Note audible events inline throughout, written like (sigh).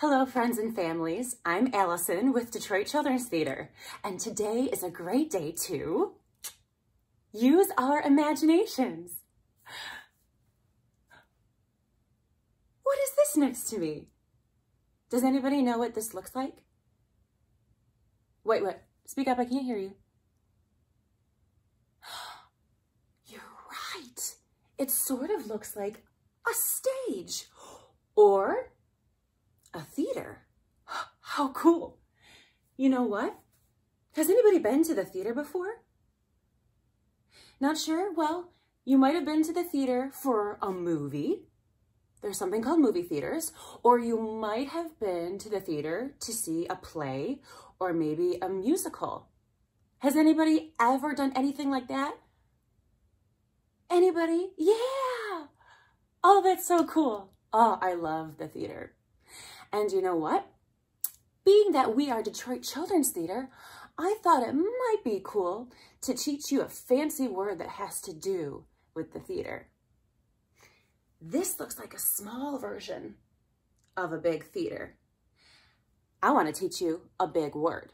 Hello, friends and families. I'm Allison with Detroit Children's Theater, and today is a great day to use our imaginations. What is this next to me? Does anybody know what this looks like? Wait, wait, speak up, I can't hear you. (gasps) You're right. It sort of looks like a stage or a theater. (gasps) How cool. You know what? Has anybody been to the theater before? Not sure? Well, you might have been to the theater for a movie. There's something called movie theaters. Or you might have been to the theater to see a play or maybe a musical. Has anybody ever done anything like that? Anybody? Yeah. Oh, that's so cool. Oh, I love the theater. And you know what? Being that we are Detroit Children's Theater, I thought it might be cool to teach you a fancy word that has to do with the theater. This looks like a small version of a big theater. I want to teach you a big word.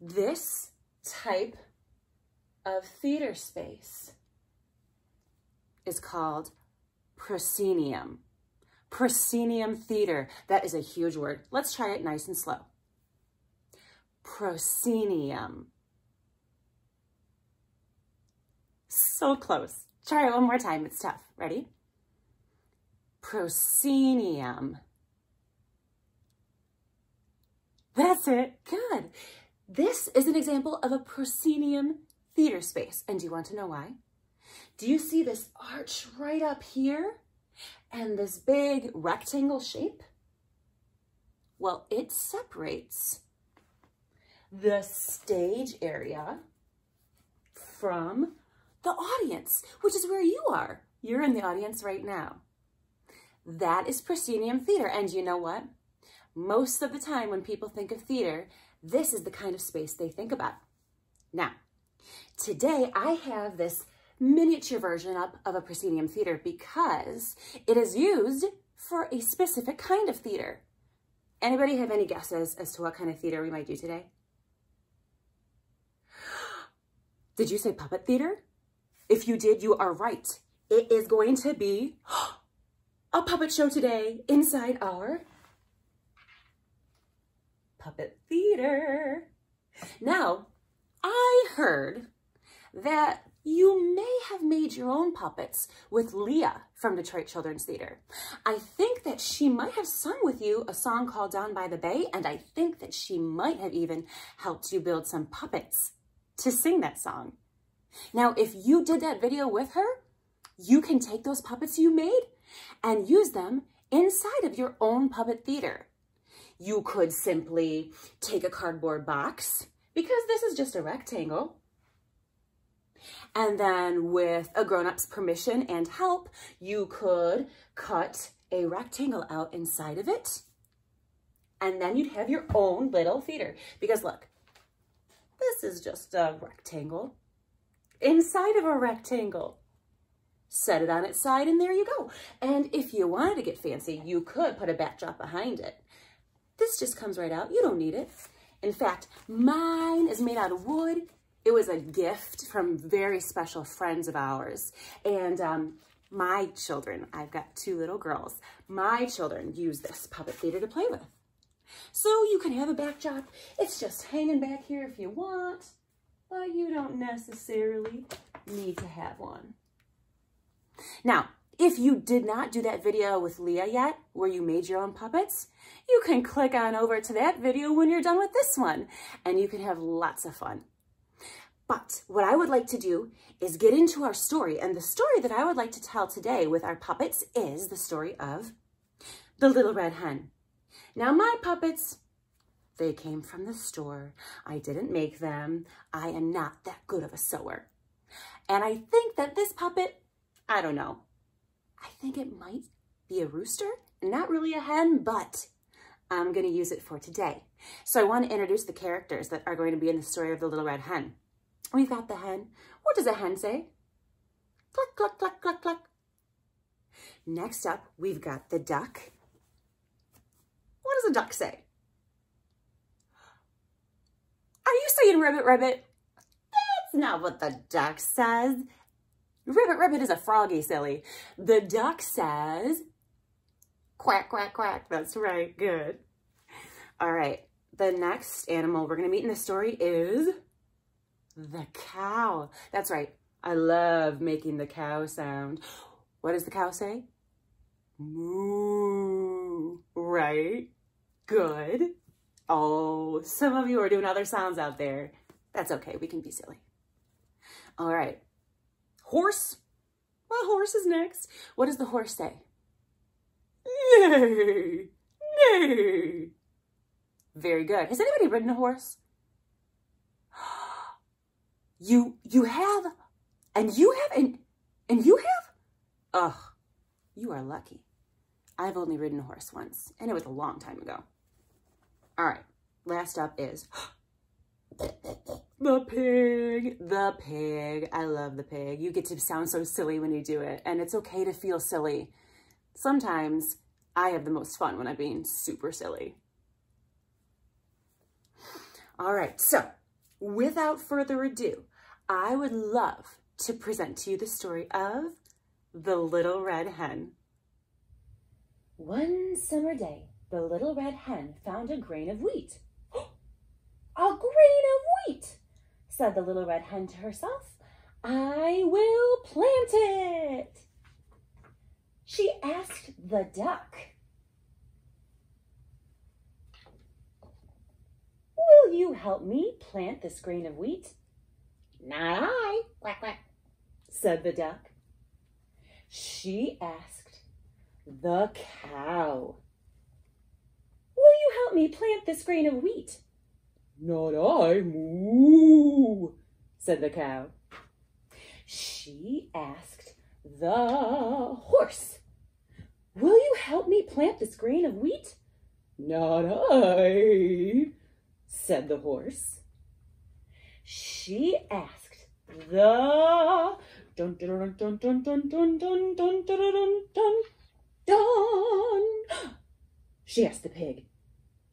This type of theater space is called proscenium. Proscenium theater. That is a huge word. Let's try it nice and slow. Proscenium. So close. Try it one more time. It's tough. Ready? Proscenium. That's it. Good. This is an example of a proscenium theater space. And do you want to know why? Do you see this arch right up here? And this big rectangle shape? Well, it separates the stage area from the audience, which is where you are. You're in the audience right now. That is proscenium theater. And you know what? Most of the time when people think of theater, this is the kind of space they think about. Now, today I have this miniature version up of a proscenium theater because it is used for a specific kind of theater. Anybody have any guesses as to what kind of theater we might do today? (gasps) Did you say puppet theater? If you did, you are right. It is going to be (gasps) a puppet show today inside our puppet theater. Now, I heard that you may have made your own puppets with Leah from Detroit Children's Theater. I think that she might have sung with you a song called Down by the Bay, and I think that she might have even helped you build some puppets to sing that song. Now, if you did that video with her, you can take those puppets you made and use them inside of your own puppet theater. You could simply take a cardboard box, because this is just a rectangle, and then with a grown-up's permission and help, you could cut a rectangle out inside of it. And then you'd have your own little theater. Because look, this is just a rectangle inside of a rectangle. Set it on its side and there you go. And if you wanted to get fancy, you could put a backdrop behind it. This just comes right out. You don't need it. In fact, mine is made out of wood it was a gift from very special friends of ours. And um, my children, I've got two little girls, my children use this puppet theater to play with. So you can have a backdrop. It's just hanging back here if you want, but you don't necessarily need to have one. Now, if you did not do that video with Leah yet, where you made your own puppets, you can click on over to that video when you're done with this one, and you can have lots of fun. But what I would like to do is get into our story. And the story that I would like to tell today with our puppets is the story of the Little Red Hen. Now my puppets, they came from the store. I didn't make them. I am not that good of a sewer. And I think that this puppet, I don't know, I think it might be a rooster. Not really a hen, but I'm going to use it for today. So I want to introduce the characters that are going to be in the story of the Little Red Hen. We've got the hen. What does a hen say? Cluck, cluck, cluck, cluck, cluck. Next up, we've got the duck. What does a duck say? Are you saying ribbit, ribbit? That's not what the duck says. Ribbit, ribbit is a froggy, silly. The duck says, quack, quack, quack. That's right, good. All right, the next animal we're gonna meet in the story is the cow. That's right, I love making the cow sound. What does the cow say? Moo, right? Good. Oh, some of you are doing other sounds out there. That's okay, we can be silly. All right, horse. Well, horse is next. What does the horse say? Nay, nay. Very good. Has anybody ridden a horse? You, you have, and you have, and, and you have? Ugh, you are lucky. I've only ridden a horse once, and it was a long time ago. All right, last up is (gasps) the pig. The pig. I love the pig. You get to sound so silly when you do it, and it's okay to feel silly. Sometimes I have the most fun when I'm being super silly. All right, so without further ado, I would love to present to you the story of the Little Red Hen. One summer day, the little red hen found a grain of wheat. (gasps) a grain of wheat, said the little red hen to herself. I will plant it. She asked the duck. Will you help me plant this grain of wheat? Not I, quack, quack, said the duck. She asked the cow. Will you help me plant this grain of wheat? Not I, moo, said the cow. She asked the horse. Will you help me plant this grain of wheat? Not I, said the horse. She asked the dun dun dun dun dun dun dun dun dun dun dun. She asked the pig,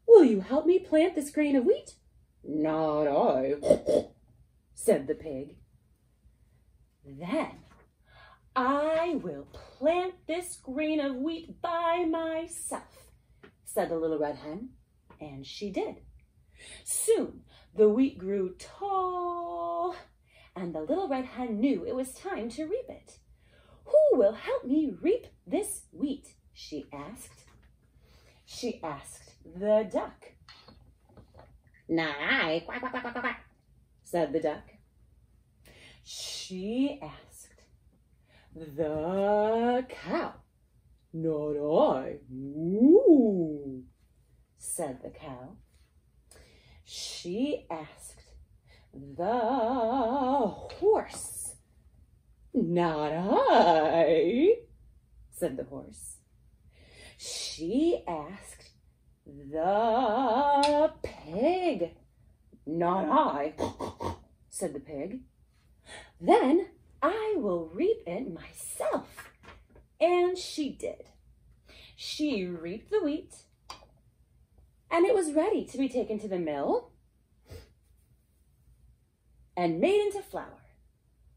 Will you help me plant this grain of wheat? Not I, said the pig. Then I will plant this grain of wheat by myself, said the little red hen, and she did. Soon the wheat grew tall, and the little red hen knew it was time to reap it. Who will help me reap this wheat? she asked. She asked the duck. Not I, eh, quack, quack, quack, quack, quack, said the duck. She asked the cow. Not I, moo, said the cow. She asked the horse. Not I, said the horse. She asked the pig. Not I, said the pig. Then I will reap it myself. And she did. She reaped the wheat, and it was ready to be taken to the mill and made into flour.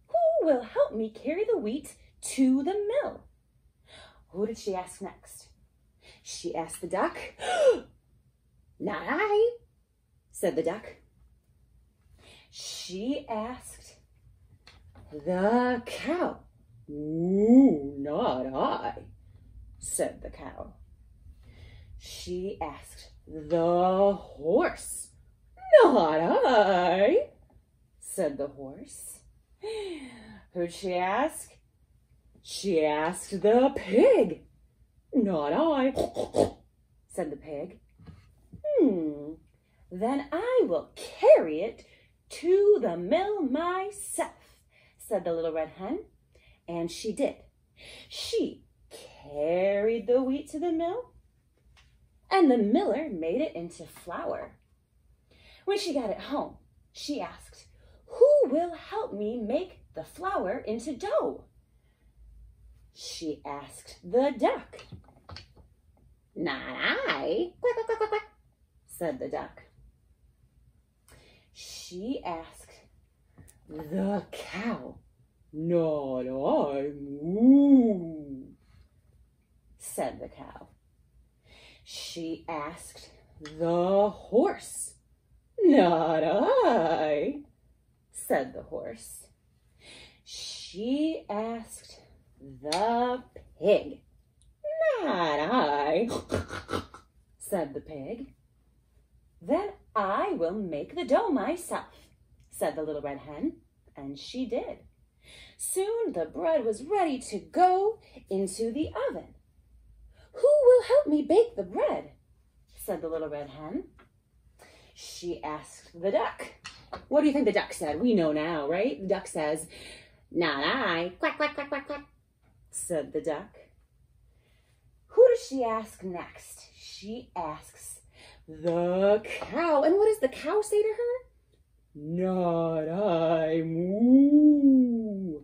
Who will help me carry the wheat to the mill? Who did she ask next? She asked the duck. (gasps) Not I, said the duck. She asked the cow. Ooh, not I, said the cow. She asked the horse. Not I, said the horse. (gasps) Who'd she ask? She asked the pig. Not I, (laughs) said the pig. Hmm, then I will carry it to the mill myself, said the little red hen. And she did. She carried the wheat to the mill, and the miller made it into flour. When she got it home, she asked, Who will help me make the flour into dough? She asked the duck. Not I, quack, quack, quack, quack, said the duck. She asked the cow, Not I, moo, said the cow. She asked the horse, Not I, said the horse. She asked the pig, Not I, (laughs) said the pig. Then I will make the dough myself, said the little red hen, and she did. Soon the bread was ready to go into the oven. Who will help me bake the bread? said the little red hen. She asked the duck. What do you think the duck said? We know now, right? The duck says, Not I, quack, quack, quack, quack, quack, said the duck. Who does she ask next? She asks the cow. And what does the cow say to her? Not I, moo,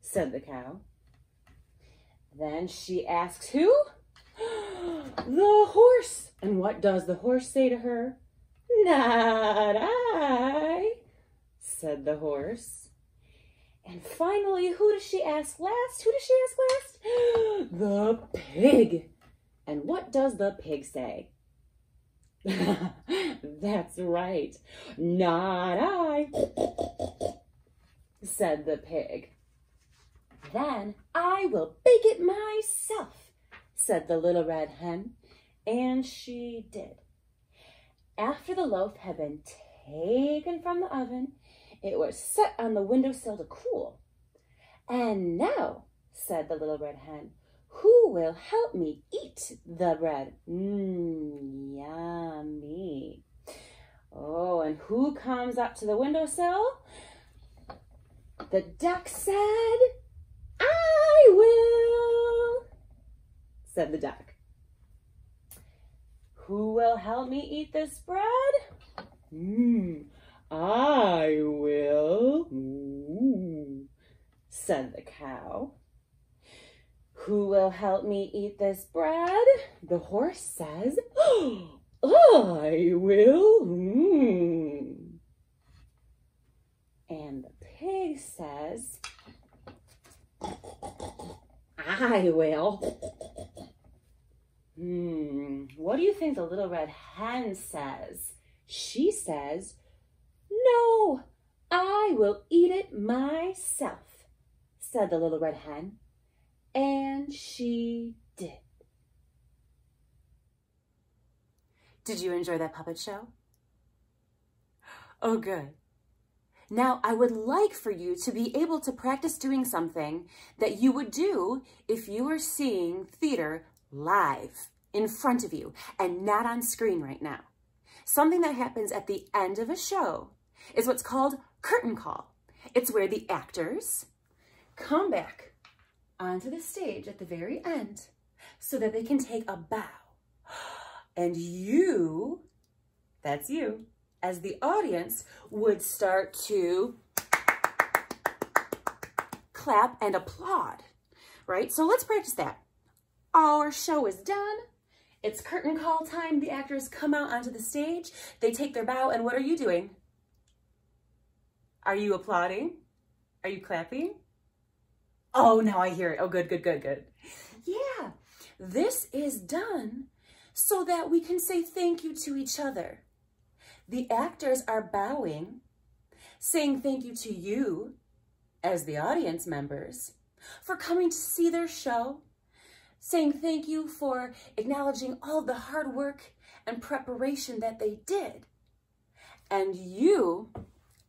said the cow. Then she asks who? (gasps) The horse. And what does the horse say to her? Not I, said the horse. And finally, who does she ask last? Who does she ask last? (gasps) The pig. And what does the pig say? (laughs) That's right. Not I, (laughs) said the pig. Then I will bake it myself, said the little red hen. And she did. After the loaf had been taken from the oven, it was set on the windowsill to cool. And now, said the little red hen, who will help me eat the bread? Mmm, yummy. Oh, and who comes up to the windowsill? The duck said, I will, said the duck. Who will help me eat this bread? Mmm, I will, Ooh, said the cow. Who will help me eat this bread? The horse says, (gasps) I will. Mm. And the pig says, I will. Hmm, what do you think the little red hen says? She says, No, I will eat it myself, said the little red hen. And she did. Did you enjoy that puppet show? Oh, good. Now, I would like for you to be able to practice doing something that you would do if you were seeing theater live in front of you and not on screen right now. Something that happens at the end of a show is what's called curtain call. It's where the actors come back onto the stage at the very end so that they can take a bow. And you, that's you, as the audience would start to clap and applaud, right? So let's practice that. Our show is done. It's curtain call time. The actors come out onto the stage. They take their bow. And what are you doing? Are you applauding? Are you clapping? Oh, now I hear it. Oh, good, good, good, good. Yeah, this is done so that we can say thank you to each other. The actors are bowing, saying thank you to you as the audience members for coming to see their show, saying thank you for acknowledging all the hard work and preparation that they did. And you,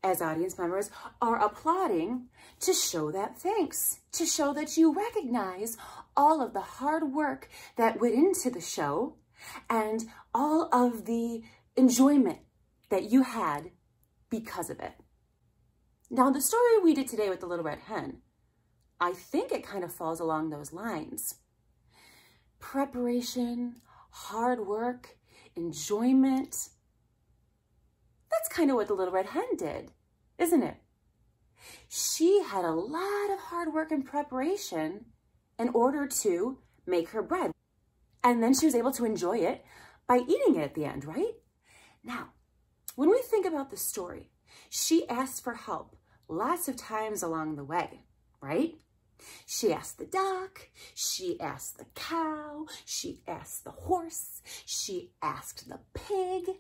as audience members, are applauding to show that thanks, to show that you recognize all of the hard work that went into the show and all of the enjoyment that you had because of it. Now, the story we did today with the little red hen, I think it kind of falls along those lines. Preparation, hard work, enjoyment. That's kind of what the little red hen did, isn't it? She had a lot of hard work and preparation in order to make her bread. And then she was able to enjoy it by eating it at the end, right? Now, when we think about the story, she asked for help lots of times along the way, right? She asked the duck, she asked the cow, she asked the horse, she asked the pig.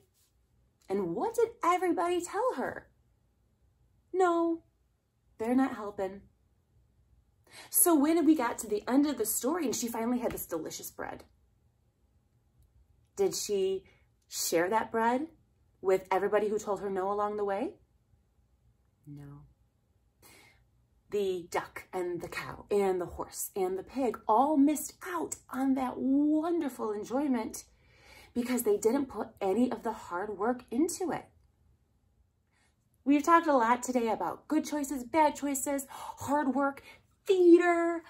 And what did everybody tell her? No, they're not helping. So when we got to the end of the story and she finally had this delicious bread, did she share that bread with everybody who told her no along the way? No. The duck and the cow and the horse and the pig all missed out on that wonderful enjoyment because they didn't put any of the hard work into it. We've talked a lot today about good choices, bad choices, hard work, theater,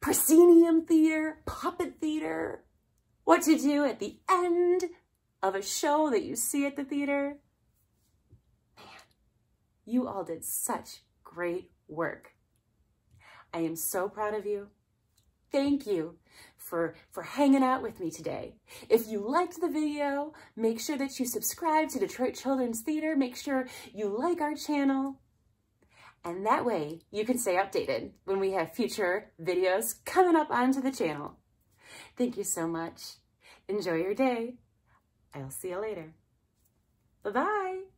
proscenium theater, puppet theater, what to do at the end of a show that you see at the theater. Man, you all did such great work. I am so proud of you. Thank you for, for hanging out with me today. If you liked the video, make sure that you subscribe to Detroit Children's Theater. Make sure you like our channel. And that way you can stay updated when we have future videos coming up onto the channel. Thank you so much. Enjoy your day. I'll see you later. Bye-bye.